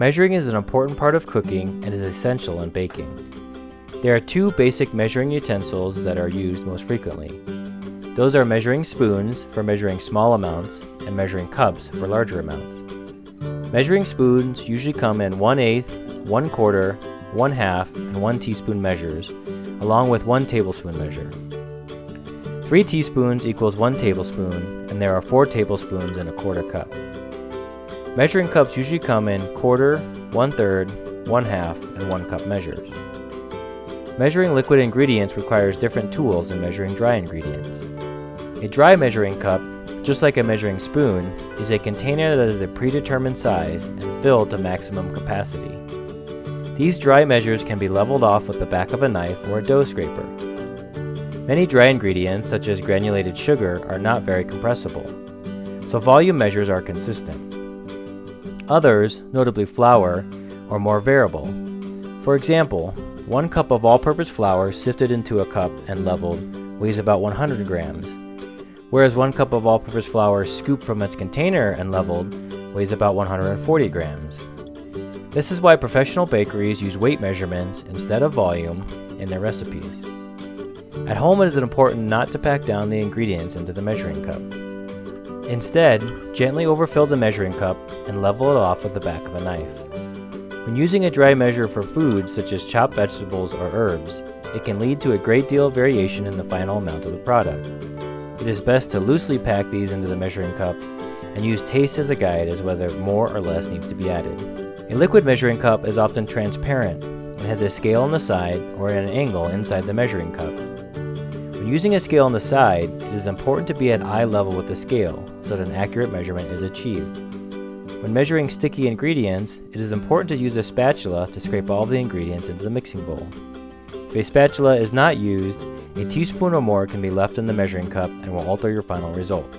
Measuring is an important part of cooking and is essential in baking. There are two basic measuring utensils that are used most frequently. Those are measuring spoons for measuring small amounts and measuring cups for larger amounts. Measuring spoons usually come in 1 8 1 quarter, 1 half, and 1 teaspoon measures, along with 1 tablespoon measure. 3 teaspoons equals 1 tablespoon, and there are 4 tablespoons in a quarter cup. Measuring cups usually come in quarter, one third, 1 half, and 1 cup measures. Measuring liquid ingredients requires different tools than measuring dry ingredients. A dry measuring cup, just like a measuring spoon, is a container that is a predetermined size and filled to maximum capacity. These dry measures can be leveled off with the back of a knife or a dough scraper. Many dry ingredients, such as granulated sugar, are not very compressible, so volume measures are consistent. Others, notably flour, are more variable. For example, one cup of all-purpose flour sifted into a cup and leveled weighs about 100 grams, whereas one cup of all-purpose flour scooped from its container and leveled weighs about 140 grams. This is why professional bakeries use weight measurements instead of volume in their recipes. At home it is important not to pack down the ingredients into the measuring cup. Instead, gently overfill the measuring cup and level it off with the back of a knife. When using a dry measure for foods such as chopped vegetables or herbs, it can lead to a great deal of variation in the final amount of the product. It is best to loosely pack these into the measuring cup and use taste as a guide as whether more or less needs to be added. A liquid measuring cup is often transparent and has a scale on the side or at an angle inside the measuring cup. Using a scale on the side, it is important to be at eye level with the scale so that an accurate measurement is achieved. When measuring sticky ingredients, it is important to use a spatula to scrape all the ingredients into the mixing bowl. If a spatula is not used, a teaspoon or more can be left in the measuring cup and will alter your final result.